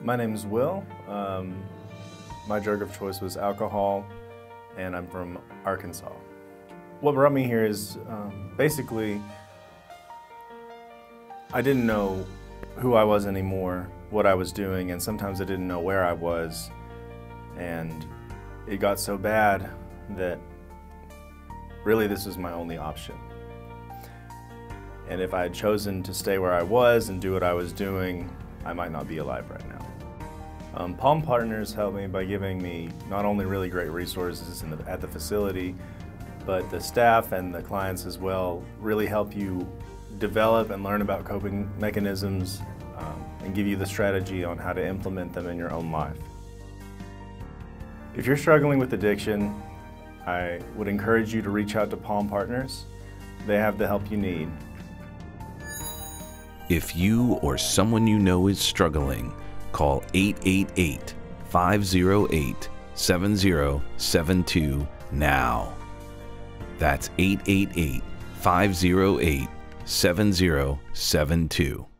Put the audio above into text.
My name is Will. Um, my drug of choice was alcohol, and I'm from Arkansas. What brought me here is um, basically I didn't know who I was anymore, what I was doing, and sometimes I didn't know where I was. And it got so bad that really this was my only option. And if I had chosen to stay where I was and do what I was doing, I might not be alive right now. Um, Palm Partners helped me by giving me not only really great resources the, at the facility, but the staff and the clients as well really help you develop and learn about coping mechanisms um, and give you the strategy on how to implement them in your own life. If you're struggling with addiction, I would encourage you to reach out to Palm Partners. They have the help you need. If you or someone you know is struggling, call 888 508 7072 now. That's 888 508 7072.